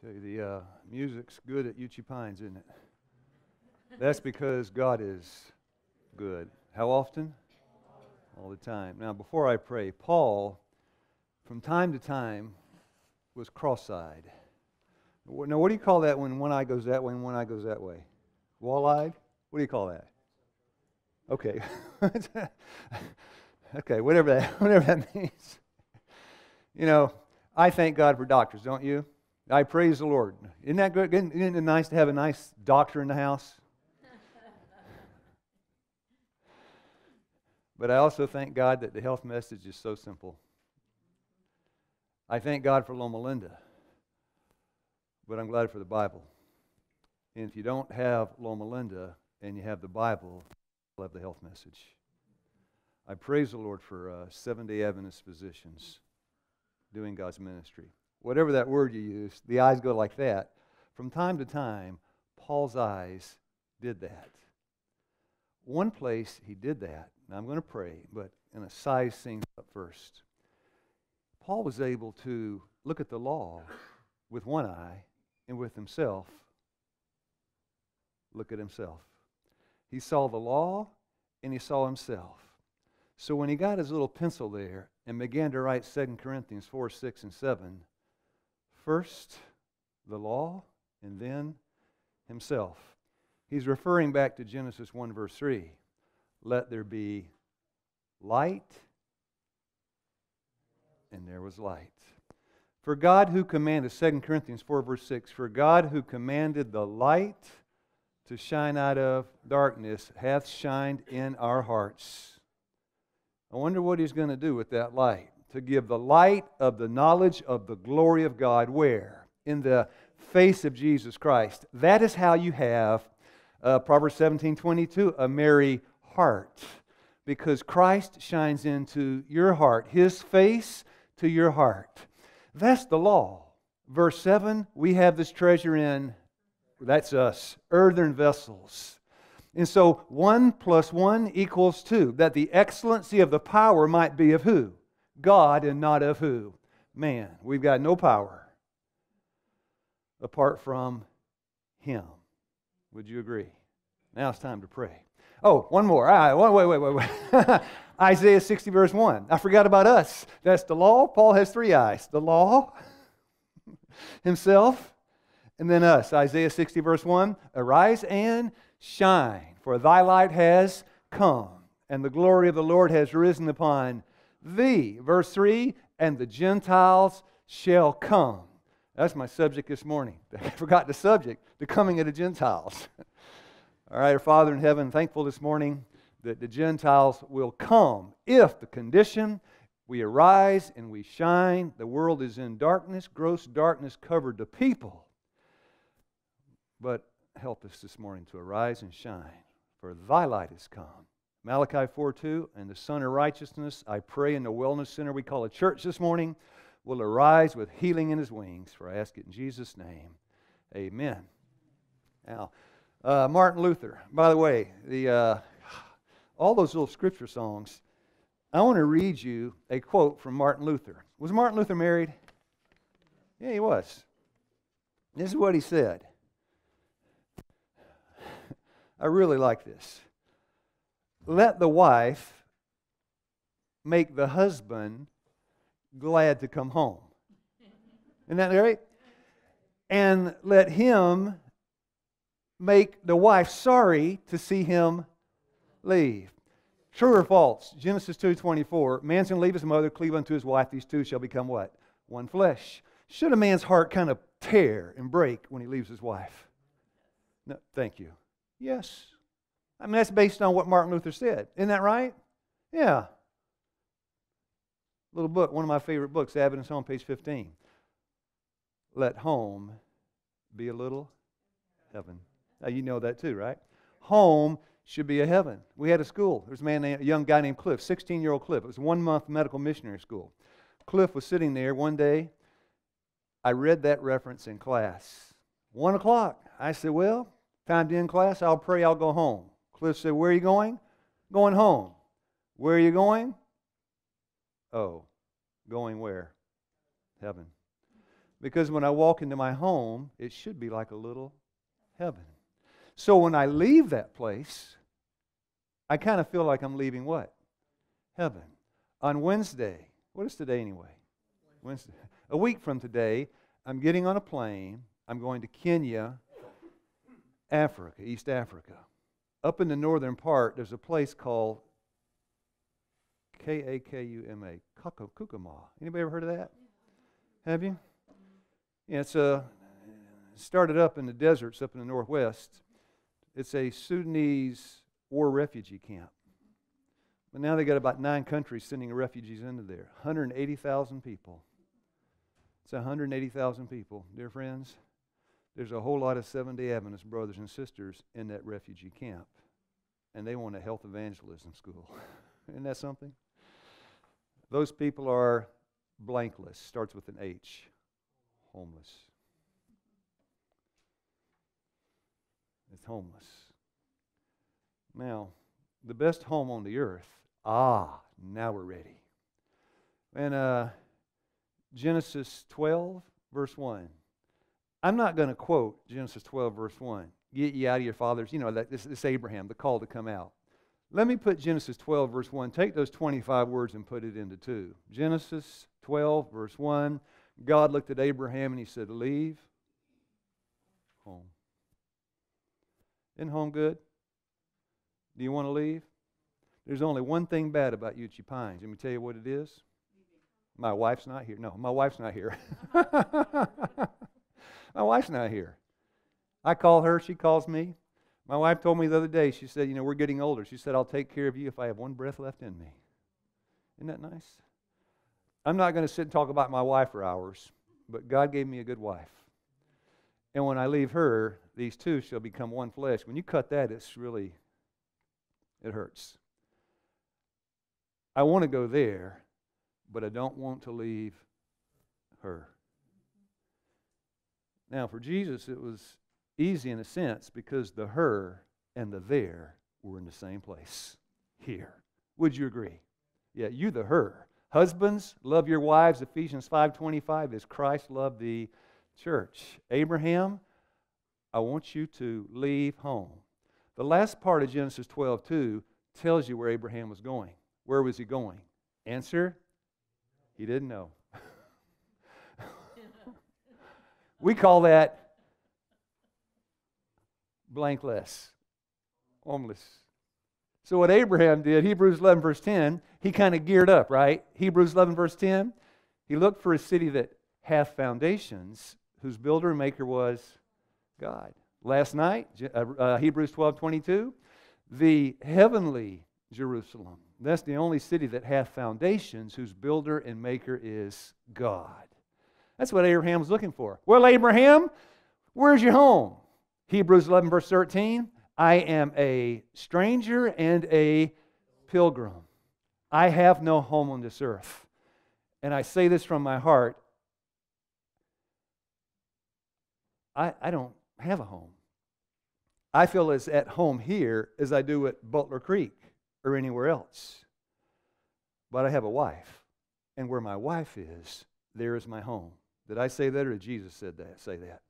tell you, the uh, music's good at Uchee Pines, isn't it? That's because God is good. How often? All the time. Now, before I pray, Paul, from time to time, was cross eyed. Now, what do you call that when one eye goes that way and one eye goes that way? Wall eyed? What do you call that? Okay. okay, whatever that, whatever that means. You know, I thank God for doctors, don't you? I praise the Lord. Isn't that good? Isn't it nice to have a nice doctor in the house? but I also thank God that the health message is so simple. I thank God for Loma Linda, but I'm glad for the Bible. And if you don't have Loma Linda and you have the Bible, you'll have the health message. I praise the Lord for uh, seven day Adventist physicians doing God's ministry whatever that word you use, the eyes go like that. From time to time, Paul's eyes did that. One place he did that, now I'm going to pray, but in a size thing up first. Paul was able to look at the law with one eye and with himself look at himself. He saw the law and he saw himself. So when he got his little pencil there and began to write 2 Corinthians 4, 6, and 7, First, the law, and then himself. He's referring back to Genesis 1, verse 3. Let there be light, and there was light. For God who commanded, 2 Corinthians 4, verse 6, for God who commanded the light to shine out of darkness hath shined in our hearts. I wonder what he's going to do with that light to give the light of the knowledge of the glory of God where? In the face of Jesus Christ. That is how you have uh, Proverbs 17 22, a merry heart. Because Christ shines into your heart, his face to your heart. That's the law. Verse 7, we have this treasure in, that's us, earthen vessels. And so 1 plus 1 equals 2, that the excellency of the power might be of who? God and not of who? Man. We've got no power apart from Him. Would you agree? Now it's time to pray. Oh, one more. Right, wait, wait, wait, wait. Isaiah 60, verse 1. I forgot about us. That's the law. Paul has three eyes the law, himself, and then us. Isaiah 60, verse 1. Arise and shine, for thy light has come, and the glory of the Lord has risen upon thee. Verse 3 And the Gentiles shall come. That's my subject this morning. I forgot the subject the coming of the Gentiles. All right, our Father in heaven, thankful this morning that the Gentiles will come if the condition we arise and we shine. The world is in darkness, gross darkness covered the people. But help us this morning to arise and shine, for thy light is come. Malachi 4 2, and the Sun of Righteousness, I pray in the Wellness Center we call a church this morning, will arise with healing in his wings. For I ask it in Jesus' name. Amen. Now, uh, Martin Luther, by the way, the, uh, all those little scripture songs, I want to read you a quote from Martin Luther. Was Martin Luther married? Yeah, he was. This is what he said. I really like this let the wife make the husband glad to come home. Isn't that right? And let him make the wife sorry to see him leave. True or false? Genesis 2.24, man's going to leave his mother, cleave unto his wife. These two shall become what? One flesh. Should a man's heart kind of tear and break when he leaves his wife? No, thank you. Yes. I mean, that's based on what Martin Luther said. Isn't that right? Yeah. Little book, one of my favorite books, Adventist Home, page 15. Let home be a little heaven. Now, you know that too, right? Home should be a heaven. We had a school. There was a man, named, a young guy named Cliff, 16 year old Cliff. It was one month medical missionary school. Cliff was sitting there one day. I read that reference in class. One o'clock. I said, Well, time to end class. I'll pray. I'll go home. Cliff said, Where are you going? Going home. Where are you going? Oh, going where? Heaven. Because when I walk into my home, it should be like a little heaven. So when I leave that place, I kind of feel like I'm leaving what? Heaven. On Wednesday, what is today anyway? Wednesday. A week from today, I'm getting on a plane. I'm going to Kenya, Africa, East Africa. Up in the northern part, there's a place called K A K U M A, Kakuma. Anybody ever heard of that? Have you? Yeah, it's uh, a started up in the deserts up in the northwest. It's a Sudanese war refugee camp. But now they got about nine countries sending refugees into there. 180,000 people. It's 180,000 people. Dear friends, there's a whole lot of Seventh day Adventist brothers and sisters in that refugee camp. And they want a health evangelism school. Isn't that something? Those people are blankless, starts with an H, homeless. It's homeless. Now, the best home on the earth. Ah, now we're ready. And uh, Genesis 12, verse 1. I'm not going to quote Genesis 12, verse 1. Get ye out of your fathers. You know, that, this, this Abraham, the call to come out. Let me put Genesis 12, verse 1. Take those 25 words and put it into two. Genesis 12, verse 1. God looked at Abraham and he said, Leave home. Isn't home good? Do you want to leave? There's only one thing bad about Uchee Pines. Let me tell you what it is. My wife's not here. No, my wife's not here. my wife's not here. I call her, she calls me. My wife told me the other day, she said, You know, we're getting older. She said, I'll take care of you if I have one breath left in me. Isn't that nice? I'm not going to sit and talk about my wife for hours, but God gave me a good wife. And when I leave her, these two shall become one flesh. When you cut that, it's really, it hurts. I want to go there, but I don't want to leave her. Now, for Jesus, it was easy in a sense because the her and the there were in the same place here. Would you agree? Yeah, you the her. Husbands, love your wives, Ephesians 5:25 as Christ loved the church. Abraham, I want you to leave home. The last part of Genesis 12:2 tells you where Abraham was going. Where was he going? Answer, he didn't know. we call that blankless, homeless. So, what Abraham did, Hebrews 11, verse 10, he kind of geared up, right? Hebrews 11, verse 10, he looked for a city that hath foundations, whose builder and maker was God. Last night, uh, uh, Hebrews 12, 22, the heavenly Jerusalem. That's the only city that hath foundations, whose builder and maker is God. That's what Abraham was looking for. Well, Abraham, where's your home? Hebrews 11, verse 13 I am a stranger and a pilgrim. I have no home on this earth. And I say this from my heart I, I don't have a home. I feel as at home here as I do at Butler Creek or anywhere else. But I have a wife. And where my wife is, there is my home. Did I say that or did Jesus said that? Say that.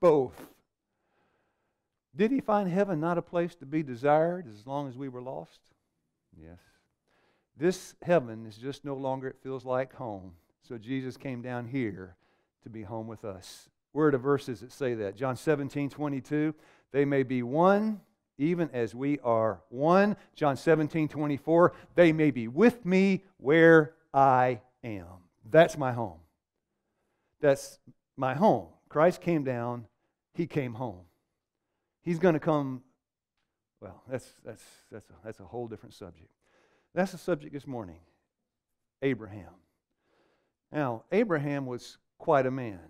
Both. Did he find heaven not a place to be desired as long as we were lost? Yes. This heaven is just no longer, it feels like home. So Jesus came down here to be home with us. Where are the verses that say that? John 17, 22. They may be one, even as we are one. John 17, 24. They may be with me where I am. That's my home. That's my home. Christ came down, he came home. He's going to come, well, that's, that's, that's, a, that's a whole different subject. That's the subject this morning Abraham. Now, Abraham was quite a man.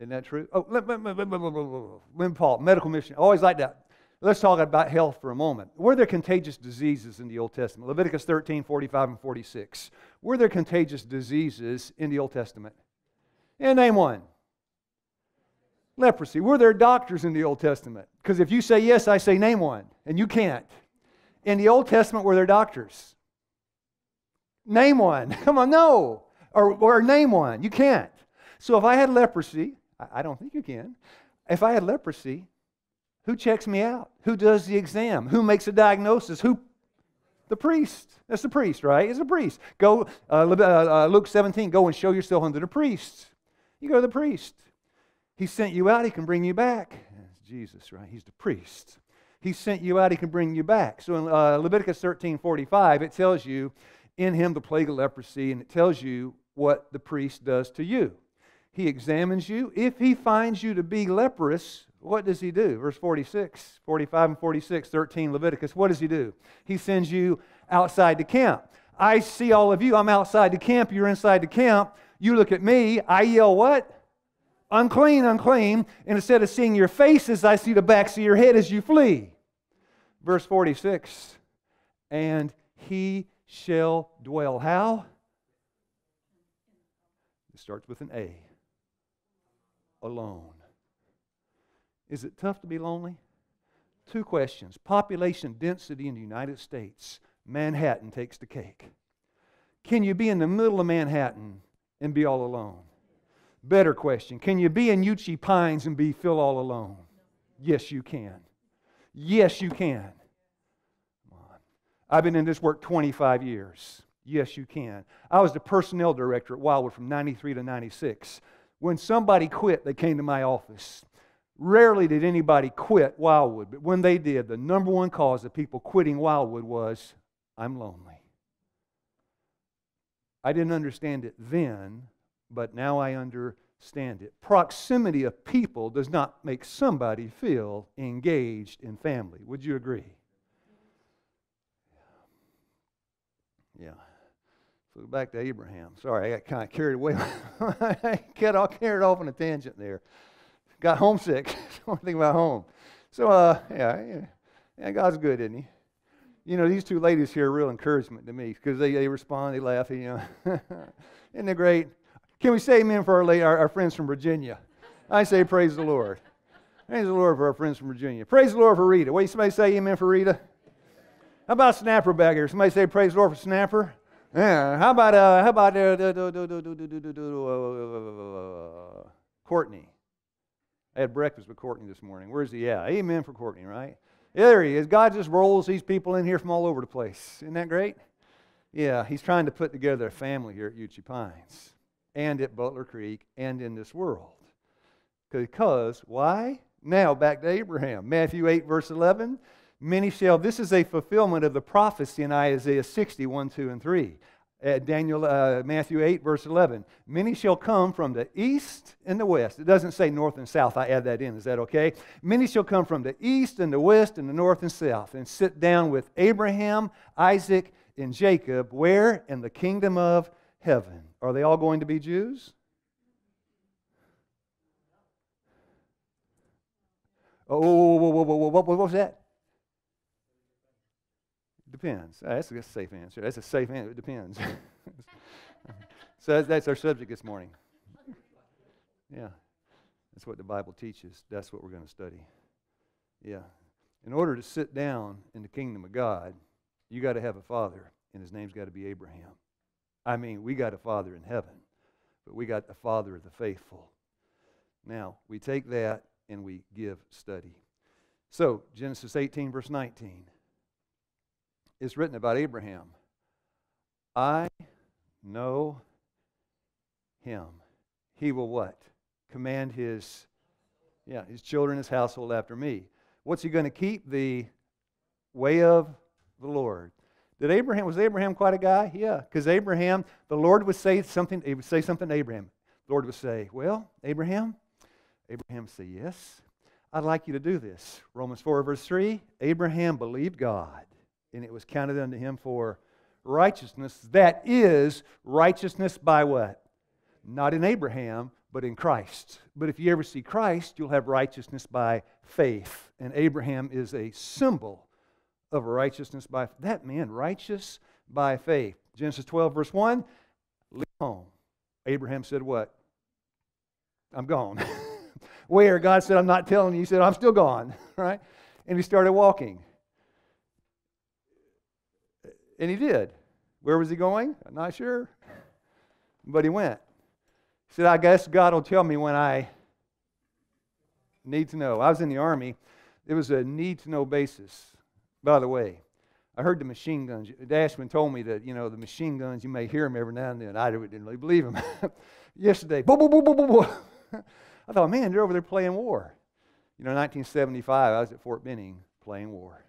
Isn't that true? Oh, let, let, Paul, medical mission. Always like that. Let's talk about health for a moment. Were there contagious diseases in the Old Testament? Leviticus 13, 45, and 46. Were there contagious diseases in the Old Testament? And name one leprosy. Were there doctors in the Old Testament? Because if you say yes, I say name one, and you can't. In the Old Testament, were there doctors? Name one. Come on, no. Or, or name one. You can't. So if I had leprosy, I don't think you can. If I had leprosy, who checks me out? Who does the exam? Who makes a diagnosis? Who? The priest. That's the priest, right? It's a priest. Go, uh, uh, uh, Luke 17, go and show yourself unto the priest. You go to the priest. He sent you out, he can bring you back. Jesus, right? He's the priest. He sent you out, he can bring you back. So in uh, Leviticus 13 45, it tells you in him the plague of leprosy, and it tells you what the priest does to you. He examines you. If he finds you to be leprous, what does he do? Verse 46, 45 and 46, 13 Leviticus. What does he do? He sends you outside the camp. I see all of you. I'm outside the camp. You're inside the camp. You look at me. I yell, What? Unclean, unclean. And instead of seeing your faces, I see the backs of your head as you flee. Verse 46 And he shall dwell. How? It starts with an A alone. Is it tough to be lonely? Two questions. Population density in the United States. Manhattan takes the cake. Can you be in the middle of Manhattan and be all alone? Better question. Can you be in Uchee Pines and be feel all alone? Yes, you can. Yes, you can. I've been in this work 25 years. Yes, you can. I was the personnel director at Wildwood from 93 to 96. When somebody quit, they came to my office. Rarely did anybody quit Wildwood, but when they did, the number one cause of people quitting Wildwood was I'm lonely. I didn't understand it then, but now I understand it. Proximity of people does not make somebody feel engaged in family. Would you agree? Yeah. So back to Abraham. Sorry, I got kind of carried away. I got all carried off on a tangent there. Got homesick. Don't think about home. So, uh, yeah, yeah, God's good, isn't He? You know, these two ladies here are real encouragement to me because they, they respond, they laugh, you know. Isn't it great? Can we say amen for our, our, our friends from Virginia? I say praise the Lord. Praise the Lord for our friends from Virginia. Praise the Lord for Rita. Wait, somebody say amen for Rita? How about Snapper back here? Somebody say praise the Lord for Snapper? Yeah. How about uh, how about uh, Courtney? I had breakfast with Courtney this morning. Where's he at? Amen for Courtney, right? Yeah, there he is. God just rolls these people in here from all over the place. Isn't that great? Yeah, he's trying to put together a family here at Uchee Pines and at Butler Creek and in this world. Because, why? Now, back to Abraham. Matthew 8, verse 11. Many shall, this is a fulfillment of the prophecy in Isaiah 60, 1, 2, and 3. Uh, Daniel, uh, Matthew 8, verse 11. Many shall come from the east and the west. It doesn't say north and south. I add that in. Is that okay? Many shall come from the east and the west and the north and south and sit down with Abraham, Isaac, and Jacob. Where? In the kingdom of heaven. Are they all going to be Jews? Oh, whoa, whoa, whoa, what was that? Depends. Uh, that's a safe answer. That's a safe answer. It depends. so that's our subject this morning. Yeah. That's what the Bible teaches. That's what we're going to study. Yeah. In order to sit down in the kingdom of God, you got to have a father, and his name's got to be Abraham. I mean, we got a father in heaven, but we got the father of the faithful. Now, we take that and we give study. So, Genesis 18, verse 19 is written about Abraham. I know him. He will what? Command his yeah, his children, his household after me. What's he going to keep? The way of the Lord. Did Abraham was Abraham quite a guy? Yeah, because Abraham, the Lord would say something, he would say something to Abraham. The Lord would say, Well, Abraham, Abraham say, Yes, I'd like you to do this. Romans 4, verse 3, Abraham believed God, and it was counted unto him for righteousness. That is righteousness by what? Not in Abraham, but in Christ. But if you ever see Christ, you'll have righteousness by faith. And Abraham is a symbol of righteousness by that man, righteous by faith. Genesis 12, verse 1, leave home. Abraham said, What? I'm gone. Where? God said, I'm not telling you. He said, I'm still gone. Right? And he started walking. And he did. Where was he going? I'm not sure. But he went. He said, I guess God will tell me when I need to know. I was in the Army. It was a need to know basis, by the way. I heard the machine guns. Dashman told me that, you know, the machine guns, you may hear them every now and then. I didn't really believe them. Yesterday, boom, boom, boom, boom, boom, boom. I thought, man, they're over there playing war. You know, 1975, I was at Fort Benning playing war.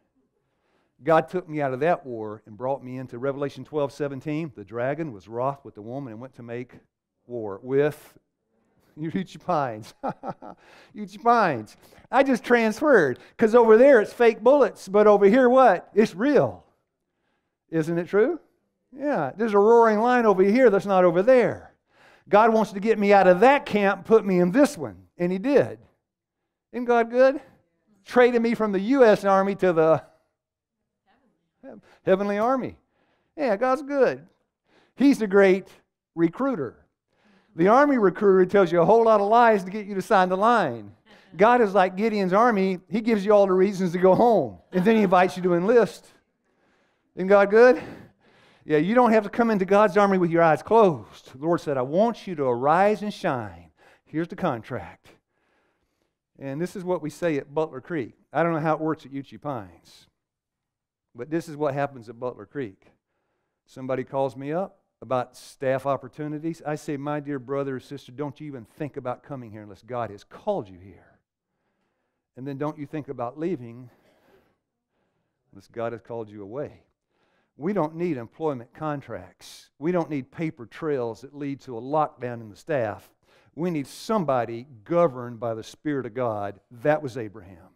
God took me out of that war and brought me into Revelation 12, 17. The dragon was wroth with the woman and went to make war with you eat your pines. eat your pines. I just transferred because over there it's fake bullets, but over here, what? It's real. Isn't it true? Yeah, there's a roaring lion over here that's not over there. God wants to get me out of that camp, put me in this one, and He did. Isn't God good? Traded me from the U.S. Army to the heavenly army. Yeah, God's good. He's the great recruiter. The army recruiter tells you a whole lot of lies to get you to sign the line. God is like Gideon's army. He gives you all the reasons to go home, and then he invites you to enlist. Isn't God good? Yeah, you don't have to come into God's army with your eyes closed. The Lord said, I want you to arise and shine. Here's the contract. And this is what we say at Butler Creek. I don't know how it works at Uchee Pines, but this is what happens at Butler Creek. Somebody calls me up about staff opportunities, I say, my dear brother or sister, don't you even think about coming here unless God has called you here. And then don't you think about leaving unless God has called you away. We don't need employment contracts. We don't need paper trails that lead to a lockdown in the staff. We need somebody governed by the Spirit of God. That was Abraham.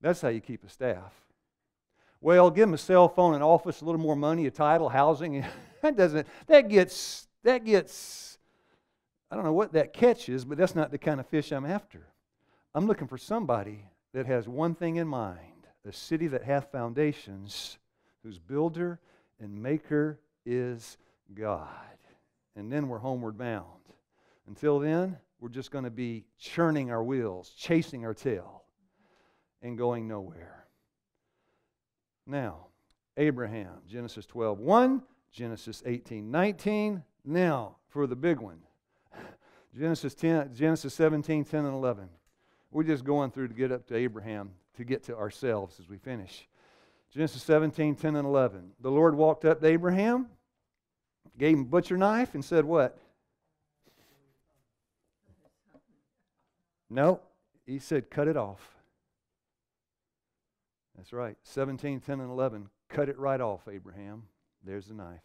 That's how you keep a staff. Well, give them a cell phone, an office, a little more money, a title, housing. that doesn't, that gets, that gets, I don't know what that catch is, but that's not the kind of fish I'm after. I'm looking for somebody that has one thing in mind a city that hath foundations, whose builder and maker is God. And then we're homeward bound. Until then, we're just going to be churning our wheels, chasing our tail, and going nowhere. Now, Abraham, Genesis 12, 1, Genesis 18, 19. Now, for the big one, Genesis 10, Genesis 17, 10, and 11. We're just going through to get up to Abraham to get to ourselves as we finish. Genesis 17, 10, and 11. The Lord walked up to Abraham, gave him a butcher knife, and said, What? No, he said, Cut it off. That's right. 17, 10, and 11. Cut it right off, Abraham. There's the knife.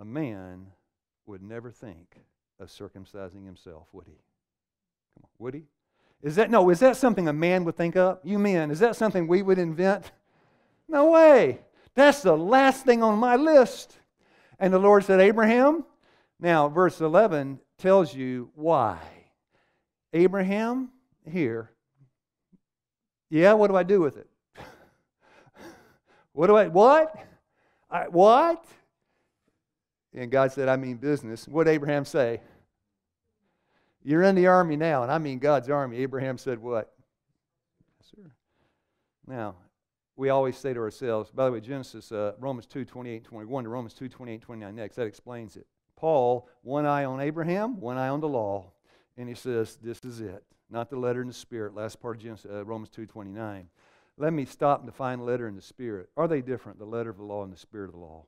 A man would never think of circumcising himself, would he? Come on, would he? Is that no, is that something a man would think of? You men, is that something we would invent? No way. That's the last thing on my list. And the Lord said, Abraham, now verse 11 tells you why. Abraham, here, yeah, what do I do with it? what do I, what? I, what? And God said, I mean business. What did Abraham say? You're in the army now, and I mean God's army. Abraham said, What? Yes, sir. Now, we always say to ourselves, by the way, Genesis, uh, Romans 2 28 21 to Romans 2 28 29 next, that explains it. Paul, one eye on Abraham, one eye on the law, and he says, This is it not the letter in the spirit. Last part of Genesis, uh, Romans 2.29. Let me stop and define letter and the spirit. Are they different, the letter of the law and the spirit of the law?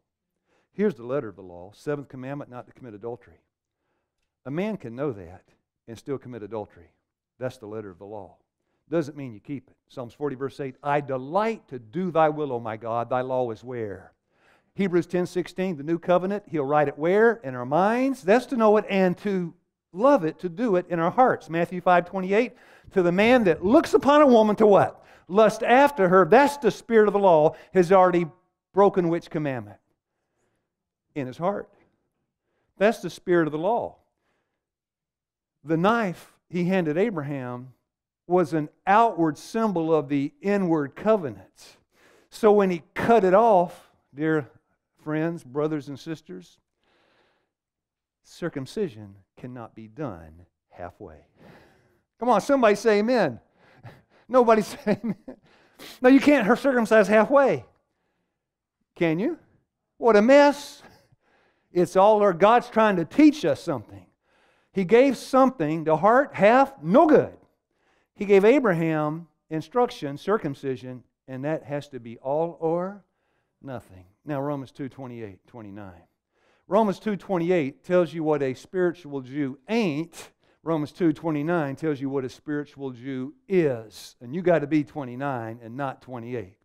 Here's the letter of the law. Seventh commandment, not to commit adultery. A man can know that and still commit adultery. That's the letter of the law. Doesn't mean you keep it. Psalms 40, verse 8 I delight to do thy will, O my God. Thy law is where? Hebrews 10, 16, the new covenant. He'll write it where? In our minds. That's to know it and to love it to do it in our hearts. Matthew 5 28, to the man that looks upon a woman to what? Lust after her. That's the spirit of the law, has already broken which commandment? In his heart. That's the spirit of the law. The knife he handed Abraham was an outward symbol of the inward covenant. So when he cut it off, dear friends, brothers, and sisters, circumcision cannot be done halfway. Come on, somebody say amen. Nobody say amen. No, you can't circumcise halfway. Can you? What a mess. It's all there. God's trying to teach us something. He gave something, the heart hath no good. He gave Abraham instruction, circumcision, and that has to be all or nothing. Now Romans 2 28, 29. Romans 2:28 tells you what a spiritual Jew ain't. Romans 2:29 tells you what a spiritual Jew is. And you got to be 29 and not 28.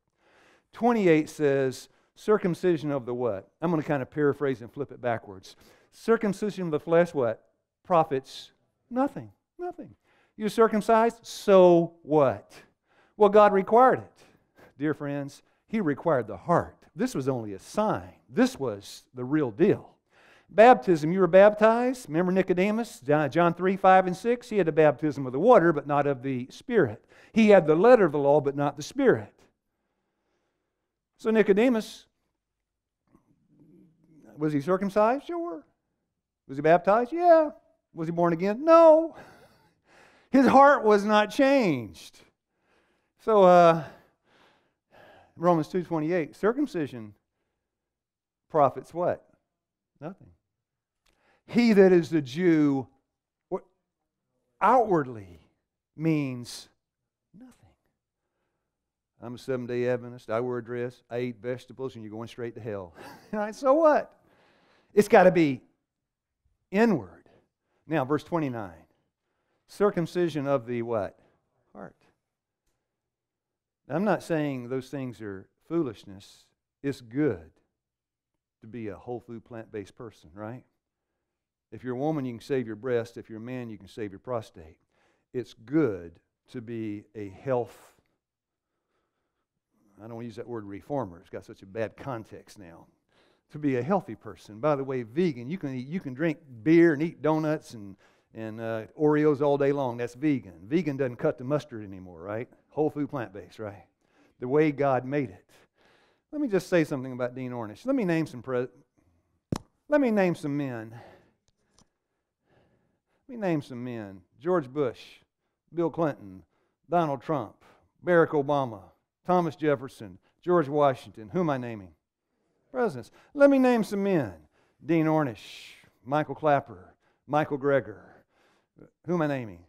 28 says circumcision of the what? I'm going to kind of paraphrase and flip it backwards. Circumcision of the flesh what? Profits nothing. Nothing. You circumcised, so what? Well, God required it. Dear friends, He required the heart. This was only a sign. This was the real deal. Baptism, you were baptized. Remember Nicodemus, John 3, 5, and 6? He had the baptism of the water, but not of the Spirit. He had the letter of the law, but not the Spirit. So Nicodemus, was he circumcised? Sure. Was he baptized? Yeah. Was he born again? No. His heart was not changed. So uh, Romans 2.28, circumcision profits what? Nothing. He that is the Jew outwardly means nothing. I'm a seven day Adventist. I wear a dress. I eat vegetables, and you're going straight to hell. right, so what? It's got to be inward. Now, verse 29 circumcision of the what? Heart. I'm not saying those things are foolishness. It's good to be a whole food, plant based person, right? If you're a woman, you can save your breast. If you're a man, you can save your prostate. It's good to be a health. I don't use that word reformer. It's got such a bad context now. To be a healthy person. By the way, vegan. You can eat, you can drink beer and eat donuts and and uh, Oreos all day long. That's vegan. Vegan doesn't cut the mustard anymore, right? Whole food, plant based, right? The way God made it. Let me just say something about Dean Ornish. Let me name some pre- Let me name some men let me name some men George Bush, Bill Clinton, Donald Trump, Barack Obama, Thomas Jefferson, George Washington. Who am I naming? Presidents. Let me name some men Dean Ornish, Michael Klaper, Michael Greger. Who am I naming?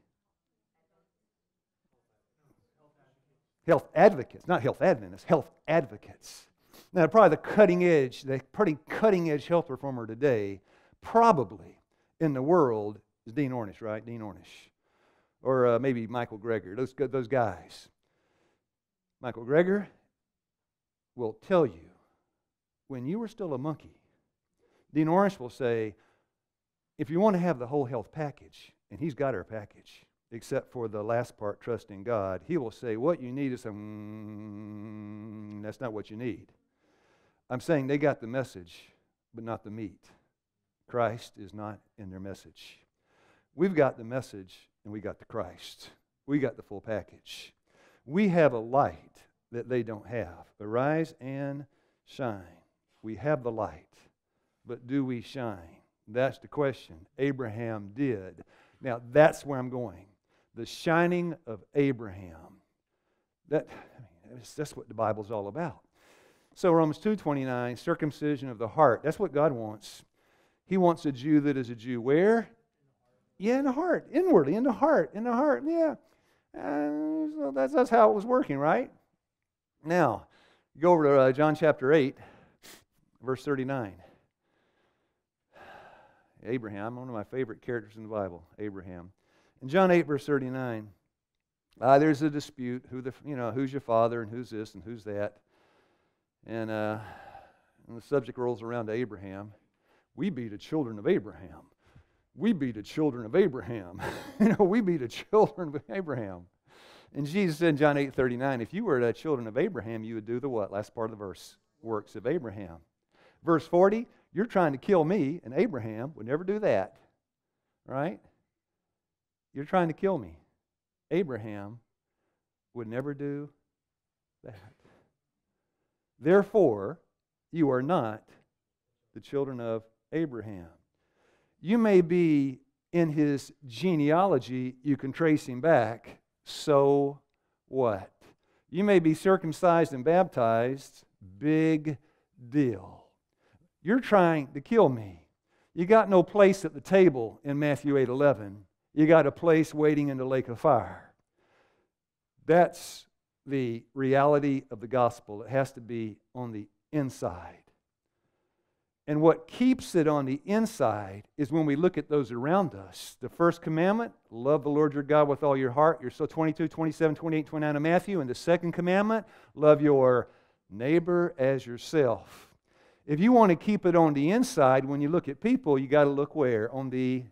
Health advocates, not health advocates, health advocates. Now, probably the cutting edge, the pretty cutting edge health reformer today, probably in the world is Dean Ornish, right? Dean Ornish. Or uh, maybe Michael Greger, those, those guys. Michael Greger will tell you when you were still a monkey, Dean Ornish will say, if you want to have the whole health package, and he's got our package, except for the last part, trusting God, he will say, what you need is a, mm, that's not what you need. I'm saying they got the message, but not the meat. Christ is not in their message. We've got the message and we got the Christ. We got the full package. We have a light that they don't have. Arise and shine. We have the light, but do we shine? That's the question. Abraham did. Now, that's where I'm going. The shining of Abraham. That, I mean, that's what the Bible's all about. So Romans 2.29, circumcision of the heart. That's what God wants. He wants a Jew that is a Jew. Where? Yeah, in the heart, inwardly, in the heart, in the heart. Yeah. Uh, so that's, that's how it was working, right? Now, go over to uh, John chapter 8, verse 39. Abraham, one of my favorite characters in the Bible, Abraham. In John 8, verse 39, uh, there's a dispute. Who the, you know, who's your father and who's this and who's that? And, uh, and the subject rolls around to Abraham. We be the children of Abraham we be the children of Abraham. you know, we be the children of Abraham. And Jesus said in John 8 39, if you were the children of Abraham, you would do the what? Last part of the verse works of Abraham. Verse 40, you're trying to kill me, and Abraham would never do that. Right? You're trying to kill me. Abraham would never do that. Therefore, you are not the children of Abraham. You may be in his genealogy, you can trace him back. So what? You may be circumcised and baptized. Big deal. You're trying to kill me. You got no place at the table in Matthew 8 11. You got a place waiting in the lake of fire. That's the reality of the gospel. It has to be on the inside. And what keeps it on the inside is when we look at those around us. The first commandment, love the Lord your God with all your heart. You're so 22, 27, 28, 29 of Matthew. And the second commandment, love your neighbor as yourself. If you want to keep it on the inside, when you look at people, you got to look where? On the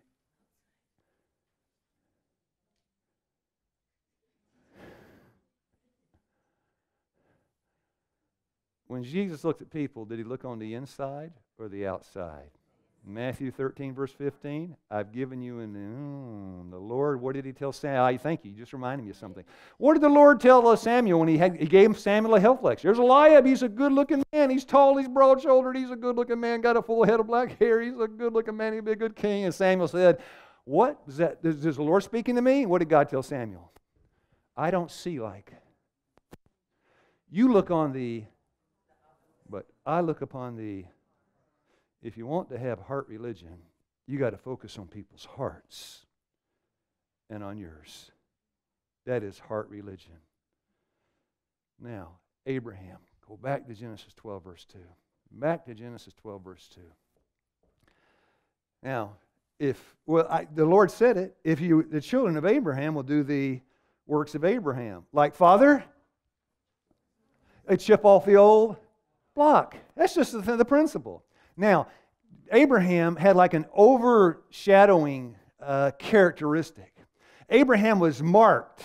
When Jesus looked at people, did he look on the inside or the outside? Matthew 13, verse 15. I've given you in mm, the Lord. What did he tell Samuel? I thank you. You just reminded me of something. What did the Lord tell Samuel when he, had, he gave Samuel a health lecture? There's Eliab. He's a good looking man. He's tall. He's broad shouldered. He's a good looking man. Got a full head of black hair. He's a good looking man. He'll be a good king. And Samuel said, What? Is, that, is, is the Lord speaking to me? What did God tell Samuel? I don't see like. You look on the I look upon the, if you want to have heart religion, you got to focus on people's hearts and on yours. That is heart religion. Now, Abraham, go back to Genesis 12, verse 2. Back to Genesis 12, verse 2. Now, if, well, I, the Lord said it, if you, the children of Abraham will do the works of Abraham. Like, Father, they chip off the old, block. That's just the, the principle. Now, Abraham had like an overshadowing uh, characteristic. Abraham was marked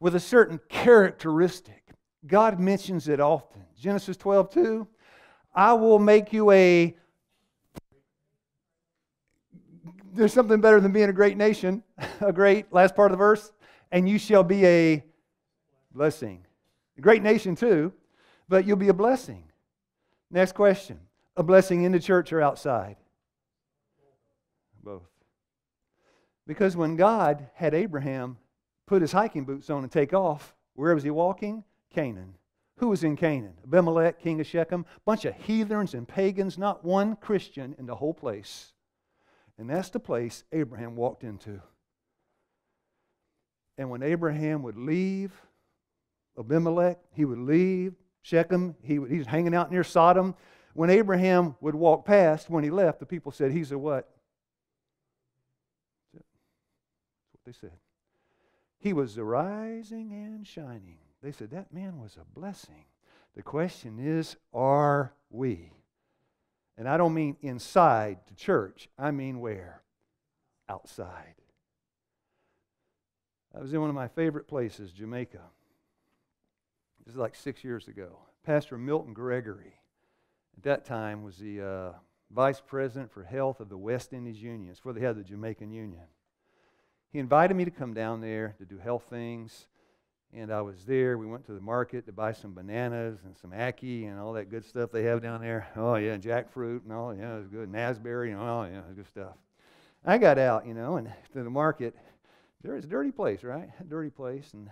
with a certain characteristic. God mentions it often. Genesis 12, 2. I will make you a. There's something better than being a great nation, a great, last part of the verse. And you shall be a blessing. A great nation, too, but you'll be a blessing. Next question a blessing in the church or outside? Both. Because when God had Abraham put his hiking boots on and take off, where was he walking? Canaan. Who was in Canaan? Abimelech, king of Shechem, bunch of heathens and pagans, not one Christian in the whole place. And that's the place Abraham walked into. And when Abraham would leave Abimelech, he would leave Shechem, he, he was hanging out near Sodom. When Abraham would walk past, when he left, the people said, He's a what? That's what they said. He was a rising and shining. They said, That man was a blessing. The question is, are we? And I don't mean inside the church, I mean where? Outside. I was in one of my favorite places, Jamaica. This is like six years ago. Pastor Milton Gregory, at that time, was the uh, vice president for health of the West Indies Union. It's where they had the Jamaican Union. He invited me to come down there to do health things. And I was there. We went to the market to buy some bananas and some ackee and all that good stuff they have down there. Oh, yeah, jackfruit and all, yeah, it was good. Naseberry and all, yeah, good stuff. I got out, you know, and to the market. There is a dirty place, right? A dirty place. And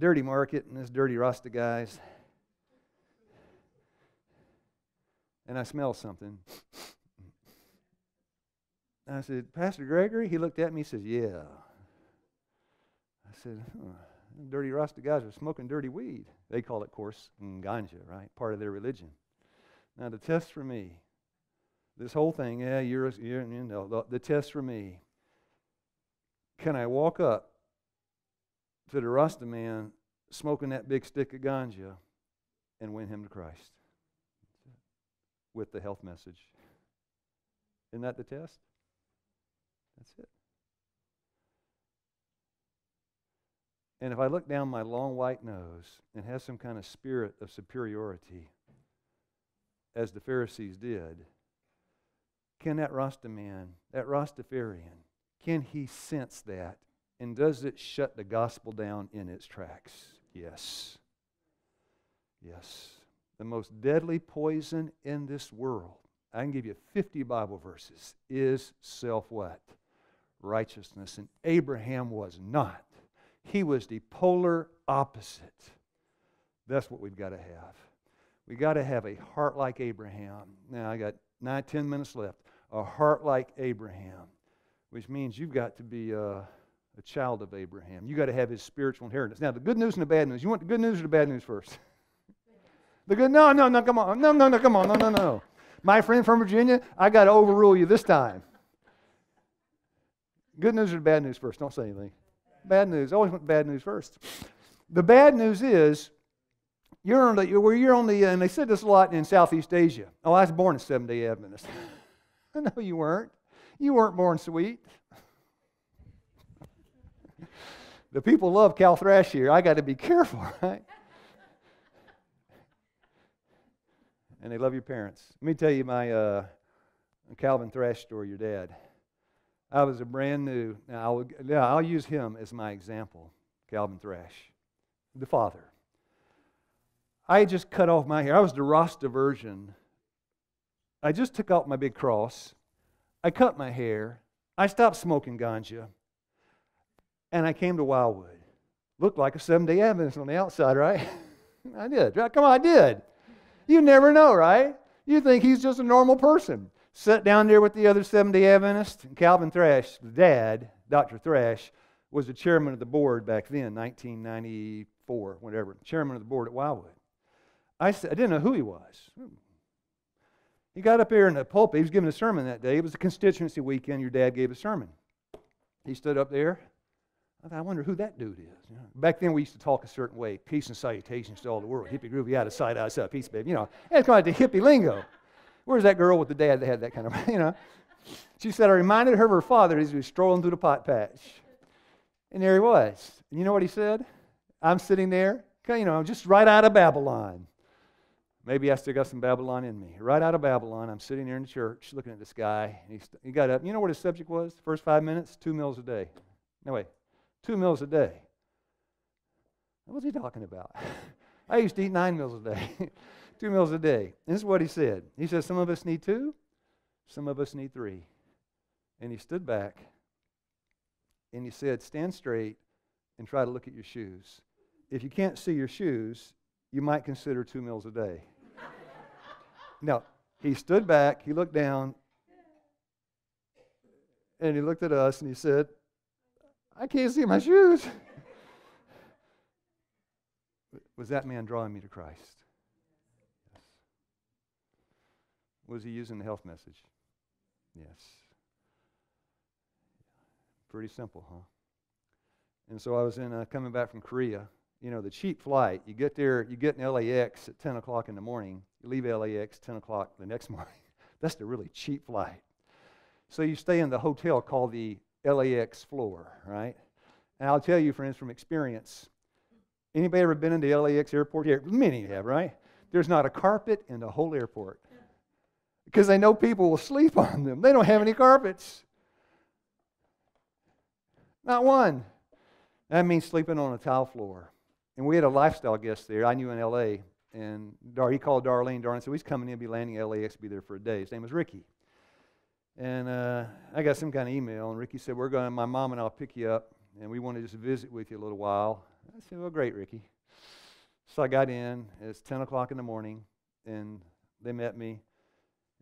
dirty market and this dirty Rasta guys. And I smell something. I said, Pastor Gregory? He looked at me and says, Yeah. I said, huh. Dirty Rasta guys are smoking dirty weed. They call it, of course, ganja, right? Part of their religion. Now, the test for me, this whole thing, yeah, you're, you're you know, the, the test for me, can I walk up to the Rasta man smoking that big stick of ganja and win him to Christ with the health message. Isn't that the test? That's it. And if I look down my long white nose and have some kind of spirit of superiority, as the Pharisees did, can that Rasta man, that Rastafarian, can he sense that and does it shut the gospel down in its tracks? Yes. Yes. The most deadly poison in this world, I can give you 50 Bible verses, is self what? Righteousness. And Abraham was not. He was the polar opposite. That's what we've got to have. We've got to have a heart like Abraham. Now, I got nine, ten minutes left. a heart like Abraham, which means you've got to be a, a child of Abraham. You've got to have his spiritual inheritance. Now, the good news and the bad news. You want the good news or the bad news first? the good, no, no, no, come on. No, no, no, come on. No, no, no. My friend from Virginia, I got to overrule you this time. Good news or the bad news first? Don't say anything. Bad news. I Always want the bad news first. The bad news is you're on the, you're, you're on the, and they said this a lot in Southeast Asia. Oh, I was born a seven day Adventist. no, you weren't. You weren't born sweet. the people love Cal Thrash here. I got to be careful, right? and they love your parents. Let me tell you my uh, Calvin Thrash story, your dad. I was a brand new, now I'll, now I'll use him as my example, Calvin Thrash, the father. I just cut off my hair. I was the Rasta version. I just took out my big cross. I cut my hair. I stopped smoking ganja. And I came to Wildwood. Looked like a seven day Adventist on the outside, right? I did. Come on, I did. You never know, right? You think he's just a normal person. Sat down there with the other seven day Adventists. And Calvin Thrash, the dad, Dr. Thrash, was the chairman of the board back then, 1994, whatever. Chairman of the board at Wildwood. I, said, I didn't know who he was. Hmm. He got up there in the pulpit. He was giving a sermon that day. It was a constituency weekend. Your dad gave a sermon. He stood up there. I wonder who that dude is. You know, back then, we used to talk a certain way peace and salutations to all the world. Hippie groovy, out of sight, out of sight, peace, baby. You know, it's kind of the hippie lingo. Where's that girl with the dad that had that kind of, you know? She said, I reminded her of her father as he was strolling through the pot patch. And there he was. And you know what he said? I'm sitting there, you know, I'm just right out of Babylon. Maybe I still got some Babylon in me. Right out of Babylon, I'm sitting there in the church looking at this guy. He, he got up. You know what his subject was? First five minutes? Two meals a day. No, wait. Two meals a day. What's he talking about? I used to eat nine meals a day. two meals a day. This is what he said. He says, Some of us need two, some of us need three. And he stood back and he said, Stand straight and try to look at your shoes. If you can't see your shoes, you might consider two meals a day. now, he stood back, he looked down, and he looked at us and he said, I can't see my shoes. Was that man drawing me to Christ? Yes. Was he using the health message? Yes. Pretty simple, huh? And so I was in uh, coming back from Korea you know, the cheap flight, you get there, you get in LAX at 10 o'clock in the morning, you leave LAX 10 o'clock the next morning. That's the really cheap flight. So you stay in the hotel called the LAX floor, right? And I'll tell you, friends, from experience, anybody ever been in the LAX airport here? Many have, right? There's not a carpet in the whole airport because they know people will sleep on them. They don't have any carpets. Not one. That means sleeping on a tile floor. And we had a lifestyle guest there. I knew in L.A. And Dar, he called Darlene. Darlene said, he's coming in, be landing LAX, be there for a day. His name was Ricky. And uh, I got some kind of email, and Ricky said, We're going, my mom and I'll pick you up, and we want to just visit with you a little while. I said, Well, great, Ricky. So I got in. It's 10 o'clock in the morning, and they met me.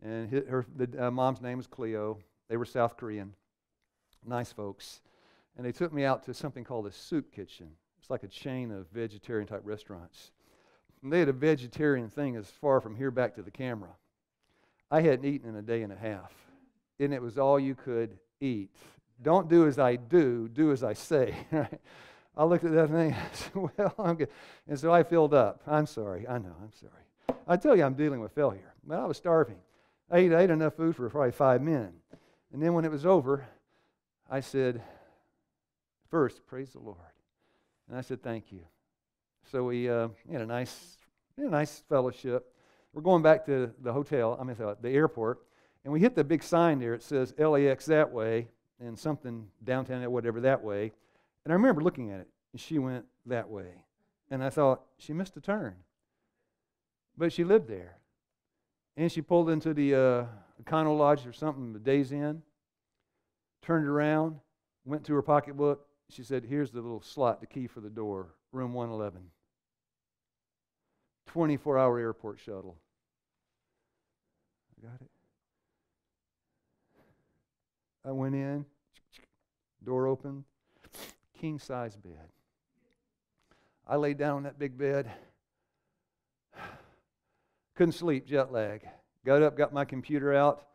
And his, her, the uh, mom's name was Cleo. They were South Korean, nice folks. And they took me out to something called a soup kitchen. It's like a chain of vegetarian type restaurants. And they had a vegetarian thing as far from here back to the camera. I hadn't eaten in a day and a half, and it was all you could eat. Don't do as I do, do as I say. I looked at that thing and I said, Well, I'm good. And so I filled up. I'm sorry. I know, I'm sorry. I tell you, I'm dealing with failure. But I was starving. I ate, I ate enough food for probably five men. And then when it was over, I said, First, praise the Lord. And I said, Thank you. So we uh, had a nice, had a nice fellowship. We're going back to the hotel, I mean, the airport, and we hit the big sign there. It says LAX that way and something downtown, whatever, that way. And I remember looking at it, and she went that way. And I thought, she missed a turn. But she lived there. And she pulled into the uh, Econo Lodge or something, the Days Inn, turned around, went to her pocketbook, she said, Here's the little slot, the key for the door, room 111. 24 hour airport shuttle. I got it? I went in, door open, king size bed. I laid down on that big bed. Couldn't sleep, jet lag. Got up, got my computer out.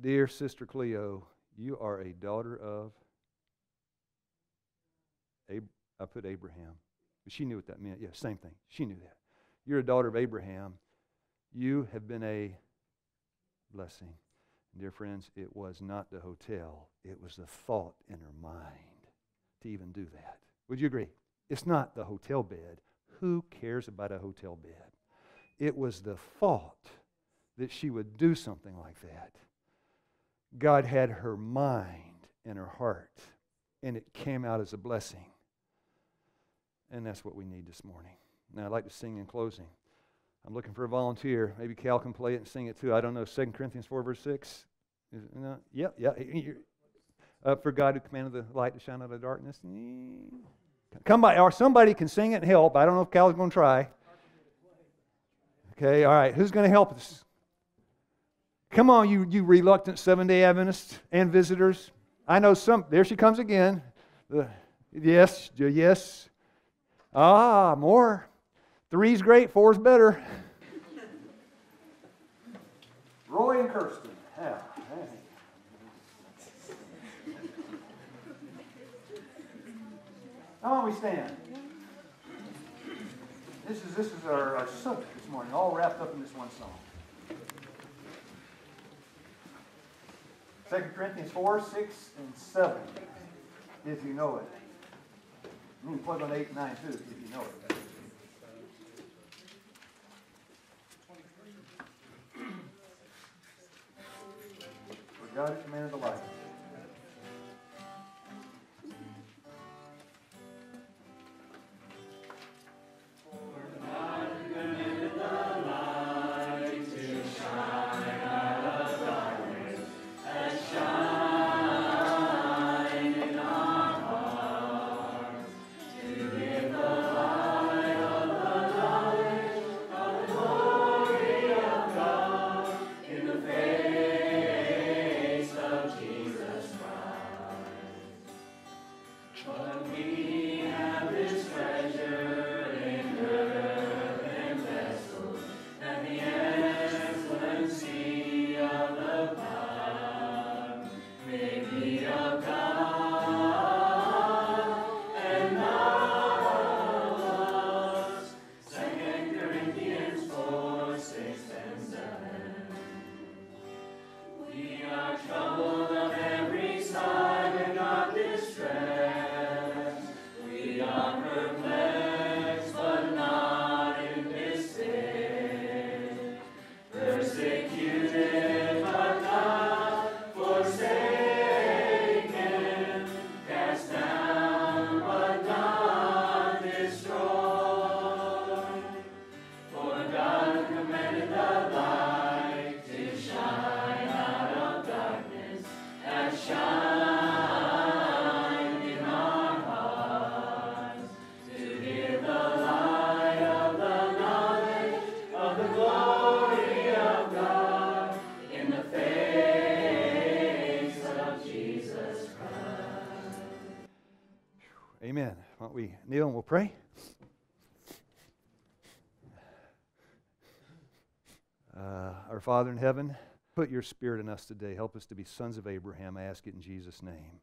Dear Sister Cleo, you are a daughter of. Ab- I put Abraham. She knew what that meant. Yeah, same thing. She knew that. You're a daughter of Abraham. You have been a blessing. Dear friends, it was not the hotel, it was the thought in her mind to even do that. Would you agree? It's not the hotel bed. Who cares about a hotel bed? It was the thought that she would do something like that. God had her mind and her heart, and it came out as a blessing. And that's what we need this morning. Now, I'd like to sing in closing. I'm looking for a volunteer. Maybe Cal can play it and sing it too. I don't know. 2 Corinthians 4, verse 6. Is it, no? Yep, yeah. Uh, for God who commanded the light to shine out of the darkness. Come by, or somebody can sing it and help. I don't know if Cal's going to try. Okay, all right. Who's going to help us? Come on, you, you reluctant seven day Adventists and visitors. I know some. There she comes again. Uh, yes, yes. Ah, more. Three's great, four's better. Roy and Kirsten. Yeah. How about we stand? This is, this is our, our subject this morning, all wrapped up in this one song. 2 Corinthians 4, 6, and 7, if you know it. You can plug on 8 and 9 too, if you know it. God has commanded the light. Father in heaven, put your spirit in us today. Help us to be sons of Abraham. I ask it in Jesus' name.